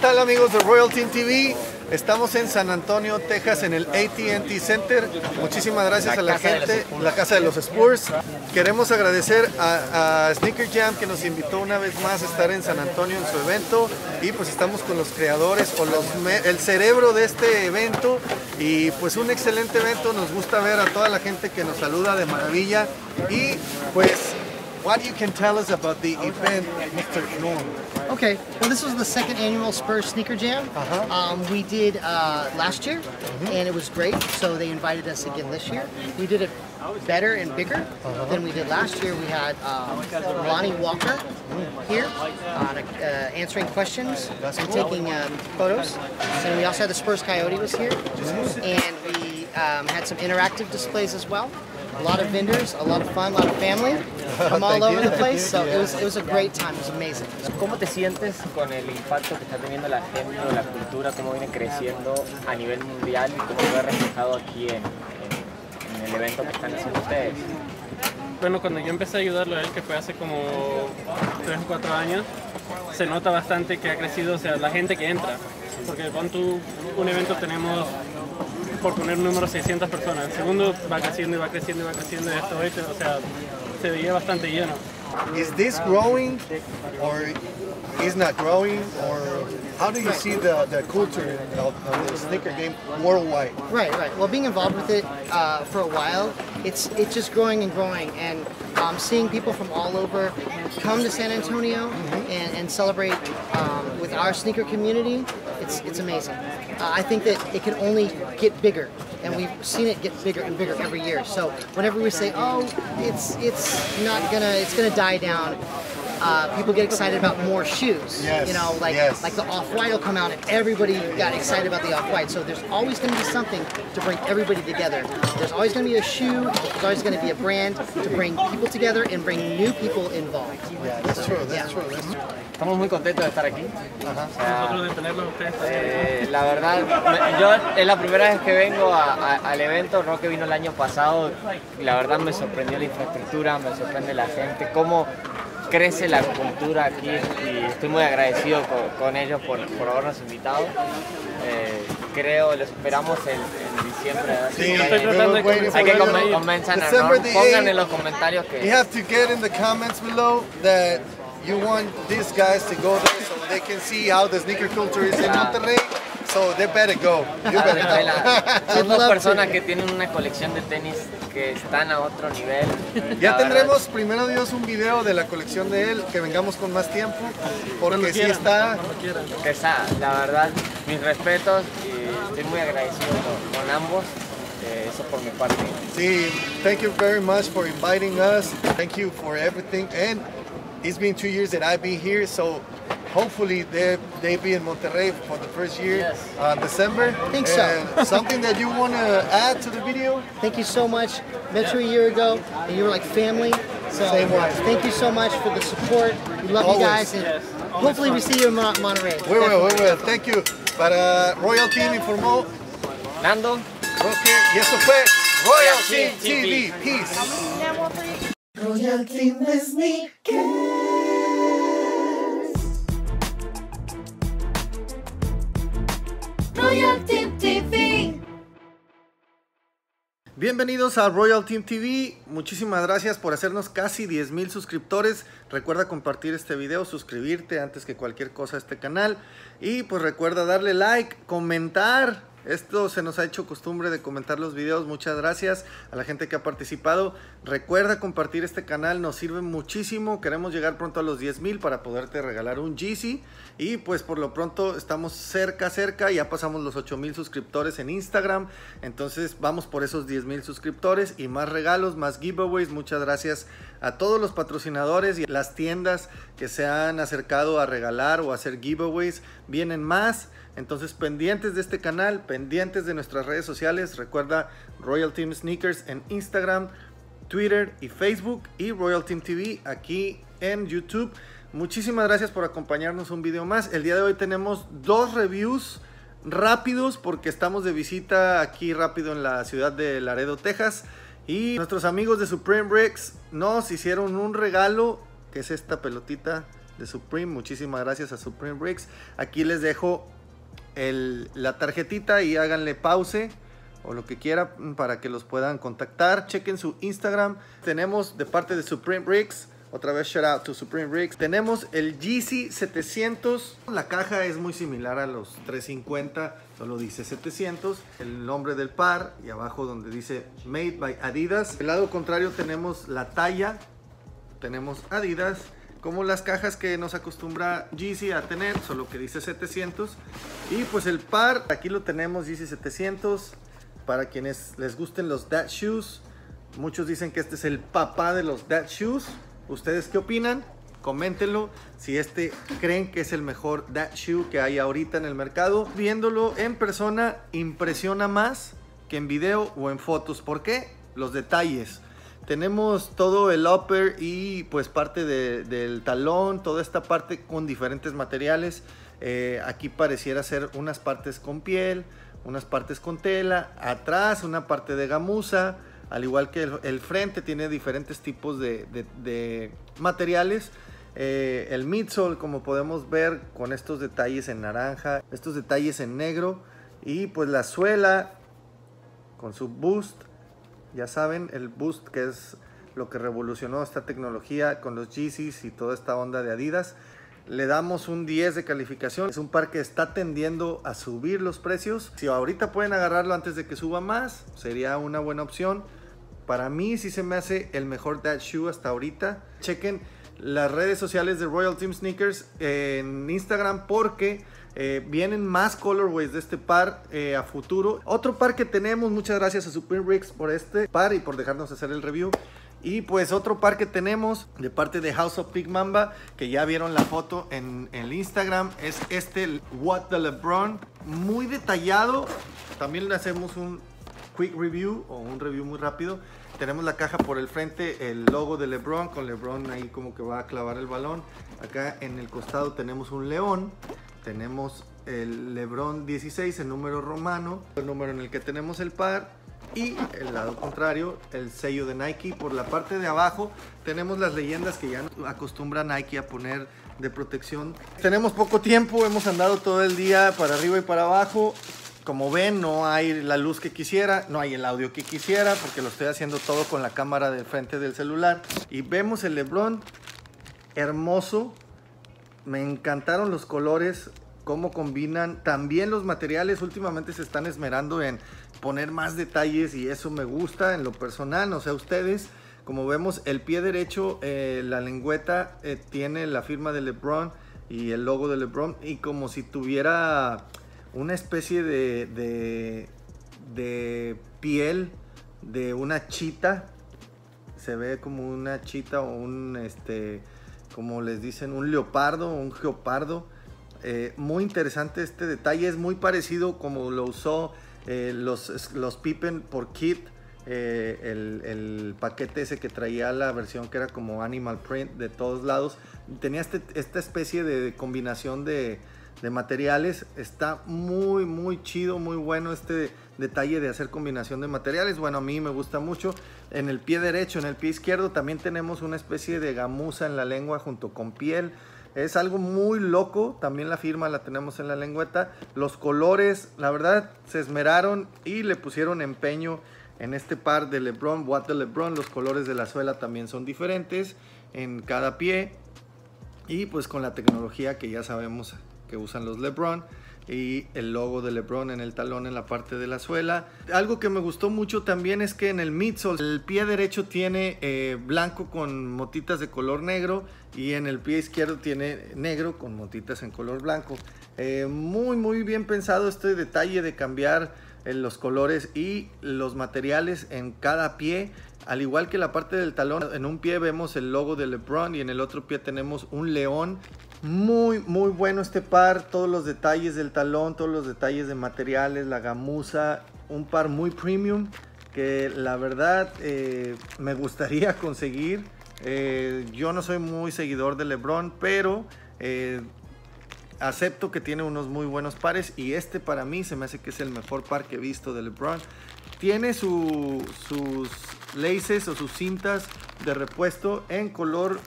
tal amigos de Royal Team TV? Estamos en San Antonio, Texas, en el AT&T Center. Muchísimas gracias a la gente, la casa de los Spurs. Queremos agradecer a, Sneaker Jam que nos invitó una vez más a estar en San Antonio en su evento y pues estamos con los creadores o los el cerebro de este evento y pues un excelente evento. Nos gusta ver a toda la gente que nos saluda de maravilla y pues what you can tell us about the event, Mr. Norm. Okay, well, this was the second annual Spurs Sneaker Jam. Uh-huh. Um, we did uh, last year, mm-hmm. and it was great. So they invited us again this year. We did it better and bigger uh-huh. than we did last year. We had um, Lonnie Walker here uh, uh, answering questions That's and cool. taking um, photos. And we also had the Spurs Coyote was here, and we um, had some interactive displays as well. A lot of vendors, a lot of fun, a lot of family from all over the place. So it was, it was a great time. It was amazing. ¿Cómo te sientes con el impacto que está teniendo la gente o la cultura, cómo viene creciendo a nivel mundial y cómo lo ha reflejado aquí en, en, en el evento que están haciendo ustedes? Bueno, cuando yo empecé a ayudarlo a él, que fue hace como 3 o 4 años, se nota bastante que ha crecido, o sea, la gente que entra. Porque con tu, un evento tenemos por poner un número 600 personas. El segundo va creciendo y va creciendo y va creciendo y esto hoy, o sea, se veía bastante lleno. Is this growing or is not growing or how do you see the, the culture of, of the sneaker game worldwide? Right, right. Well, being involved with it uh, for a while, it's it's just growing and growing, and um, seeing people from all over come to San Antonio mm-hmm. and, and celebrate um, with our sneaker community, it's it's amazing. Uh, I think that it can only get bigger, and we've seen it get bigger and bigger every year. So whenever we say, "Oh, it's it's not gonna it's gonna die down," uh, people get excited about more shoes. Yes. You know, like yes. like the off white will come out, and everybody got excited about the off white. So there's always going to be something to bring everybody together. There's always going to be a shoe. There's always going to be a brand to bring people together and bring new people involved. Yeah, that's true. That's yeah. true. That's true. Estamos muy contentos de estar aquí. Ajá. O sea, eh, la verdad, yo es la primera vez que vengo a, a, al evento. Roque vino el año pasado. La verdad me sorprendió la infraestructura, me sorprende la gente, cómo crece la cultura aquí y estoy muy agradecido con, ellos por, por, habernos invitado. Eh, creo, los esperamos en, en diciembre. Sí, estoy tratando de hay que Pongan en los comentarios que... You have to get in the comments below that you want these guys to go there so they can see how the sneaker culture is in Monterrey. So they better go. You better go. Son dos personas que tienen una colección de tenis que están a otro nivel. Ya tendremos primero Dios un video de la colección de él, que vengamos con más tiempo, porque sí está... Que está, la verdad, mis respetos y estoy muy agradecido con, con ambos. Eh, eso por mi parte. Sí, thank you very much for inviting us. Thank you for everything. And it's been two years that I've been here, so hopefully they they be in Monterrey for the first year, yes. uh, December. I think so. something that you want to add to the video? Thank you so much. Met you a year ago, and you were like family. So Same way. Thank you so much for the support. We love Always. you guys, and yes. hopefully we see you in Mon Monterrey. We will, we will. Thank you. Para Royal Team informó Nando, Roque, y eso fue Royal Team TV. Peace. Royal Team Sneakers. Royal Bienvenidos a Royal Team TV. Muchísimas gracias por hacernos casi 10 mil suscriptores. Recuerda compartir este video, suscribirte antes que cualquier cosa a este canal. Y pues recuerda darle like, comentar esto se nos ha hecho costumbre de comentar los videos. Muchas gracias a la gente que ha participado. Recuerda compartir este canal, nos sirve muchísimo. Queremos llegar pronto a los 10 mil para poderte regalar un GC. Y pues por lo pronto estamos cerca, cerca. Ya pasamos los 8 mil suscriptores en Instagram. Entonces vamos por esos 10 mil suscriptores y más regalos, más giveaways. Muchas gracias a todos los patrocinadores y las tiendas que se han acercado a regalar o hacer giveaways. Vienen más. Entonces, pendientes de este canal, pendientes de nuestras redes sociales. Recuerda Royal Team Sneakers en Instagram, Twitter y Facebook y Royal Team TV aquí en YouTube. Muchísimas gracias por acompañarnos un video más. El día de hoy tenemos dos reviews rápidos porque estamos de visita aquí rápido en la ciudad de Laredo, Texas. Y nuestros amigos de Supreme Bricks nos hicieron un regalo, que es esta pelotita de Supreme. Muchísimas gracias a Supreme Bricks. Aquí les dejo la tarjetita y háganle pause o lo que quiera para que los puedan contactar. Chequen su Instagram. Tenemos de parte de Supreme Bricks. Otra vez shout out to Supreme Bricks. Tenemos el GC 700. La caja es muy similar a los 350, solo dice 700. El nombre del par y abajo donde dice Made by Adidas. Del lado contrario tenemos la talla. Tenemos Adidas como las cajas que nos acostumbra GC a tener, solo que dice 700. Y pues el par, aquí lo tenemos, GC 700. Para quienes les gusten los Dad Shoes, muchos dicen que este es el papá de los Dad Shoes. ¿Ustedes qué opinan? Coméntenlo si este creen que es el mejor Dad Shoe que hay ahorita en el mercado. Viéndolo en persona impresiona más que en video o en fotos. ¿Por qué? Los detalles. Tenemos todo el upper y pues parte del talón, toda esta parte con diferentes materiales. Eh, aquí pareciera ser unas partes con piel, unas partes con tela, atrás una parte de gamuza, al igual que el, frente tiene diferentes tipos de, materiales. Eh, el midsole, como podemos ver, con estos detalles en naranja, estos detalles en negro. Y pues la suela con su boost. Ya saben, el boost que es lo que revolucionó esta tecnología con los Yeezys y toda esta onda de Adidas. Le damos un 10 de calificación. Es un par que está tendiendo a subir los precios. Si ahorita pueden agarrarlo antes de que suba más, sería una buena opción. Para mí sí se me hace el mejor Dad Shoe hasta ahorita. Chequen las redes sociales de Royal Team Sneakers en Instagram porque eh, vienen más colorways de este par eh, a futuro. Otro par que tenemos, muchas gracias a Supreme Bricks por este par y por dejarnos hacer el review. Y pues otro par que tenemos de parte de House of Big Mamba, que ya vieron la foto en, el Instagram, es este What the LeBron, muy detallado. También le hacemos un quick review o un review muy rápido. Tenemos la caja por el frente, el logo de LeBron, con LeBron ahí como que va a clavar el balón. Acá en el costado tenemos un león, tenemos el LeBron 16, el número romano, el número en el que tenemos el par y el lado contrario, el sello de Nike. Por la parte de abajo tenemos las leyendas que ya acostumbra Nike a poner de protección. Tenemos poco tiempo, hemos andado todo el día para arriba y para abajo. Como ven, no hay la luz que quisiera, no hay el audio que quisiera, porque lo estoy haciendo todo con la cámara de frente del celular. Y vemos el Lebron hermoso. Me encantaron los colores, cómo combinan. También los materiales últimamente se están esmerando en poner más detalles y eso me gusta en lo personal, no sé ustedes. Como vemos, el pie derecho, eh, la lengüeta eh, tiene la firma de LeBron y el logo de LeBron y como si tuviera una especie de, de, piel de una chita. Se ve como una chita o un, este, como les dicen, un leopardo o un geopardo eh, muy interesante este detalle, es muy parecido como lo usó eh, los, los Pippen por Kit, eh, el, paquete ese que traía la versión que era como Animal Print de todos lados. Tenía este, esta especie de combinación de, de, materiales. Está muy, muy chido, muy bueno este detalle de hacer combinación de materiales. Bueno, a mí me gusta mucho. En el pie derecho, en el pie izquierdo también tenemos una especie de gamuza en la lengua junto con piel. Es algo muy loco, también la firma la tenemos en la lengüeta. Los colores, la verdad, se esmeraron y le pusieron empeño en este par de LeBron, What the LeBron. Los colores de la suela también son diferentes en cada pie. Y pues con la tecnología que ya sabemos que usan los LeBron y el logo de LeBron en el talón en la parte de la suela. Algo que me gustó mucho también es que en el midsole el pie derecho tiene eh, blanco con motitas de color negro y en el pie izquierdo tiene negro con motitas en color blanco. Eh, muy muy bien pensado este detalle de cambiar eh, los colores y los materiales en cada pie. Al igual que la parte del talón, en un pie vemos el logo de LeBron y en el otro pie tenemos un león muy, muy bueno este par. Todos los detalles del talón, todos los detalles de materiales, la gamuza. Un par muy premium que la verdad eh, me gustaría conseguir. Eh, yo no soy muy seguidor de LeBron, pero eh, acepto que tiene unos muy buenos pares. Y este para mí se me hace que es el mejor par que he visto de LeBron. Tiene sus laces o sus cintas de repuesto en color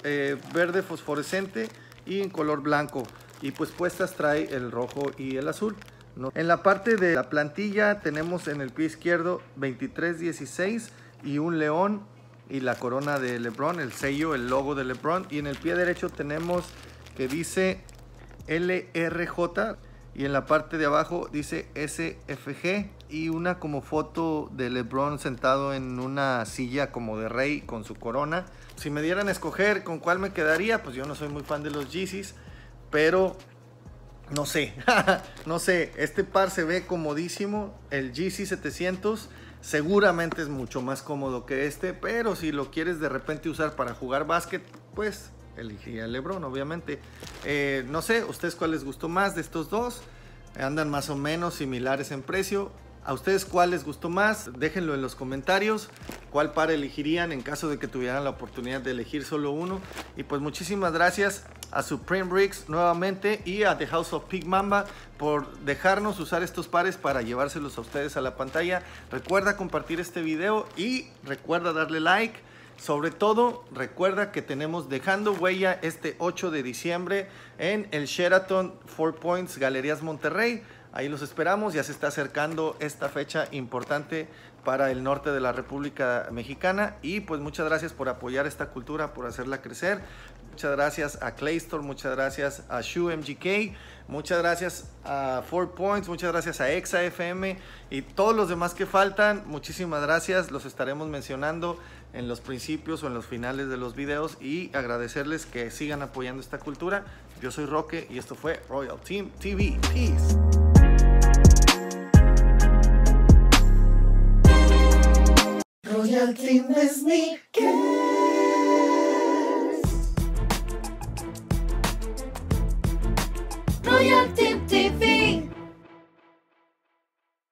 verde fosforescente y en color blanco. Y pues puestas trae el rojo y el azul. En la parte de la plantilla tenemos en el pie izquierdo 23-16 y un león y la corona de LeBron, el sello, el logo de LeBron. Y en el pie derecho tenemos que dice LRJ y en la parte de abajo dice SFG y una como foto de LeBron sentado en una silla como de rey con su corona. Si me dieran a escoger con cuál me quedaría, pues yo no soy muy fan de los Yeezys, pero no sé, no sé, este par se ve comodísimo, el GC 700 seguramente es mucho más cómodo que este, pero si lo quieres de repente usar para jugar básquet, pues elegiría el Lebron, obviamente. Eh, no sé, ¿ustedes cuál les gustó más de estos dos? Andan más o menos similares en precio. ¿A ustedes cuál les gustó más? Déjenlo en los comentarios. ¿Cuál par elegirían en caso de que tuvieran la oportunidad de elegir solo uno? Y pues muchísimas gracias a Supreme Bricks nuevamente y a The House of Pig Mamba por dejarnos usar estos pares para llevárselos a ustedes a la pantalla. Recuerda compartir este video y recuerda darle like. Sobre todo, recuerda que tenemos Dejando Huella este 8 de diciembre en el Sheraton Four Points Galerías Monterrey. Ahí los esperamos, ya se está acercando esta fecha importante para el norte de la República Mexicana y pues muchas gracias por apoyar esta cultura, por hacerla crecer. Muchas gracias a Claystore, muchas gracias a Shoe MGK, muchas gracias a Four Points, muchas gracias a Exa FM y todos los demás que faltan. Muchísimas gracias, los estaremos mencionando en los principios o en los finales de los videos y agradecerles que sigan apoyando esta cultura. Yo soy Roque y esto fue Royal Team TV. Peace.